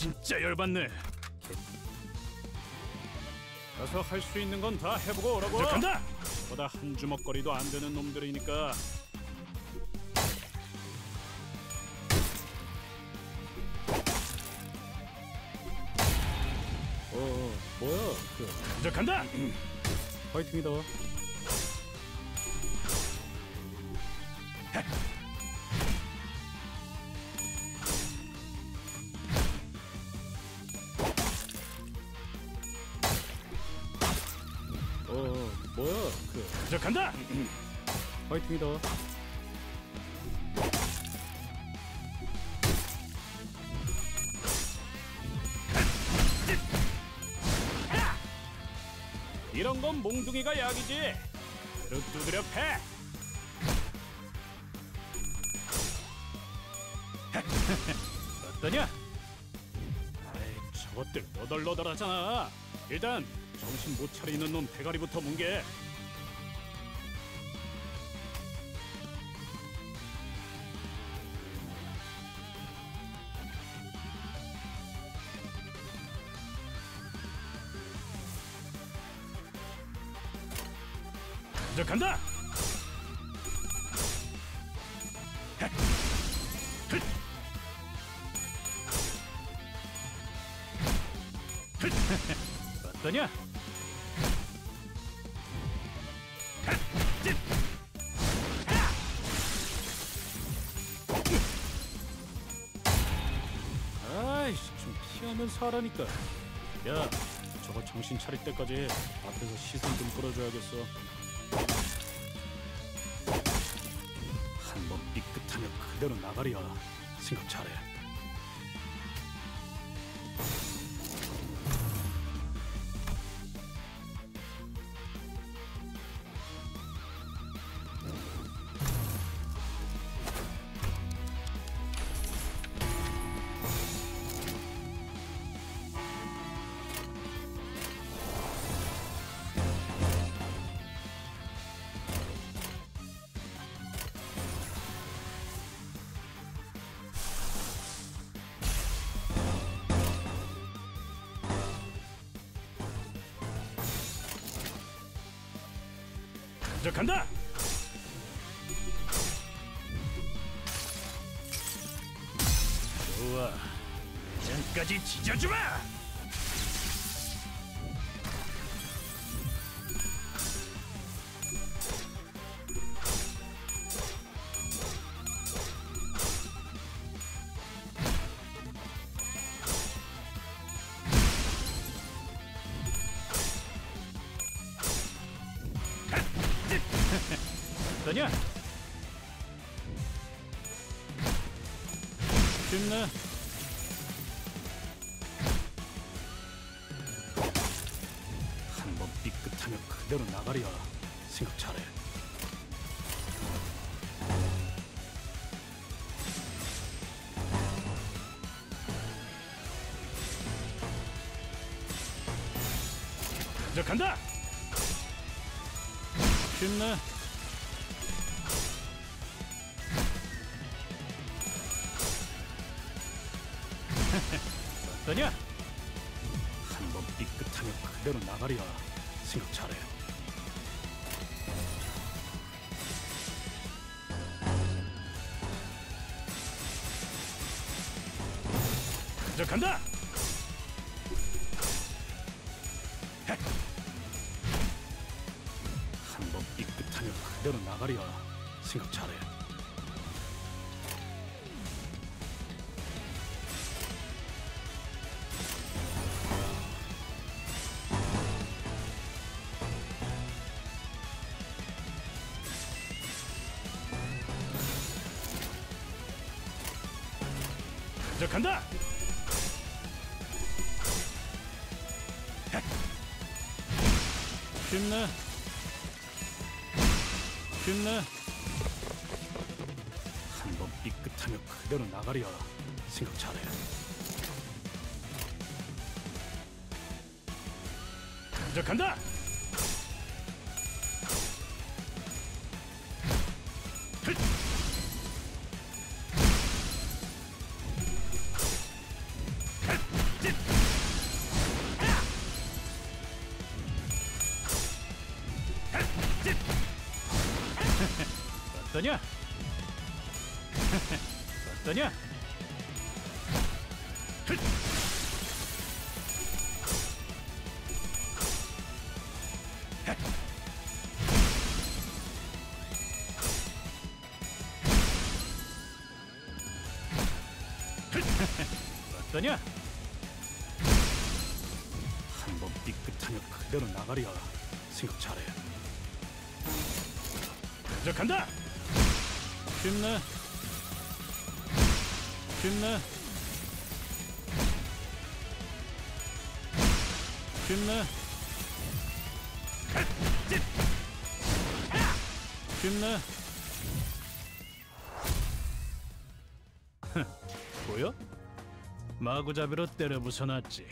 진짜 열받네. 가서 할 수 있는 건 다 해보고 오라고. 간다. 보다 한 주먹거리도 안 되는 놈들이니까. 어, 뭐야? 그 먼저 간다. 파이팅이다. 어, 뭐야? 그 먼저 간다. 파이팅이다. 이런 건 몽둥이가 약이지. 그릇 두드려 패. 어떠냐? 아이, 저것들 너덜너덜하잖아. 일단 정신 못 차리는 놈 대가리부터 뭉개. 먼저 간다. 어떠냐? 아이씨 좀 피하면서 하라니까. 야 저거 정신 차릴 때까지 앞에서 시선 좀 끌어줘야겠어. 한번 삐끗하면 그대로 나가리야 생각 잘해 먼저 간다! 좋아. 장까지 찢어주마 어떠냐? 쉽네 한번 삐끗하면 그대로 나가리야 생각 잘해 먼저 간다! 쉽네 어떠냐? 한 번 삐끗하면 그대로 나가리야 생각 잘해. 먼저 간다! 한번 삐끗하면 그대로 나가리야 생각 잘해 간다! 쉽네 쉽네 한번 삐끗하면 그대로 나가리야 생각 잘해 먼저 간다! 어떠냐? 어떠냐? 어떠냐? 한번 삐끗하면 그대로 나가리야. 생각 잘해. 공격한다. 쉽네. 쉽네. 쉽네. 쉽네. 보여? 마구잡이로 때려 부숴놨지.